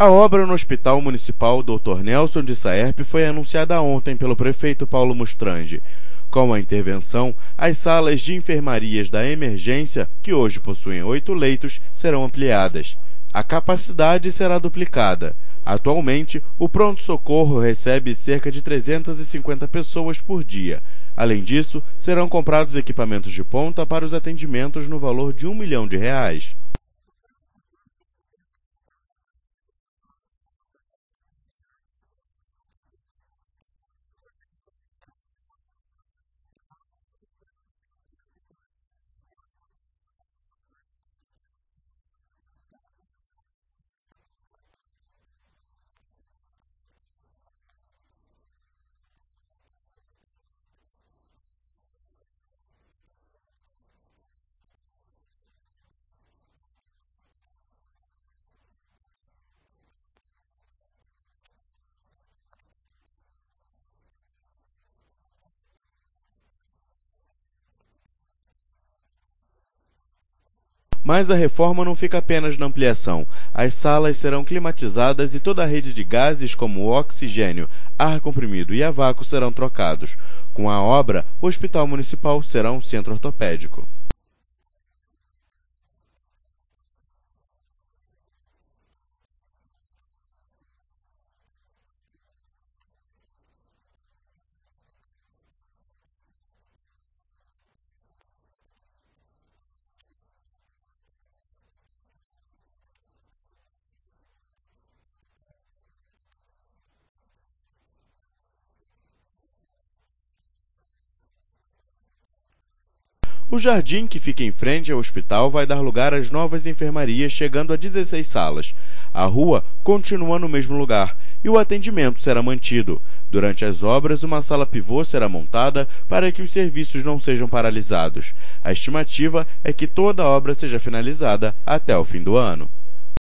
A obra no Hospital Municipal Dr. Nelson de Saerp foi anunciada ontem pelo prefeito Paulo Mustrange. Com a intervenção, as salas de enfermarias da emergência, que hoje possuem oito leitos, serão ampliadas. A capacidade será duplicada. Atualmente, o pronto-socorro recebe cerca de 350 pessoas por dia. Além disso, serão comprados equipamentos de ponta para os atendimentos no valor de um milhão de reais. Mas a reforma não fica apenas na ampliação. As salas serão climatizadas e toda a rede de gases, como oxigênio, ar comprimido e a vácuo, serão trocados. Com a obra, o Hospital Municipal será um centro ortopédico. O jardim que fica em frente ao hospital vai dar lugar às novas enfermarias, chegando a 16 salas. A rua continua no mesmo lugar e o atendimento será mantido. Durante as obras, uma sala pivô será montada para que os serviços não sejam paralisados. A estimativa é que toda a obra seja finalizada até o fim do ano.